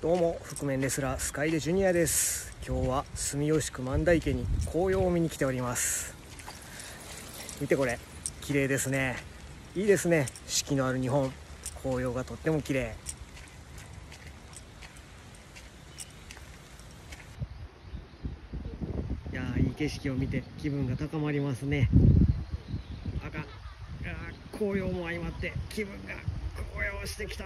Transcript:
どうも覆面レスラースカイデジュニアです。今日は住吉区万代家に紅葉を見に来ております。見てこれ綺麗ですね。いいですね。四季のある日本。紅葉がとっても綺麗。いやいい景色を見て気分が高まりますね。あかん。紅葉も相まって気分が紅葉してきた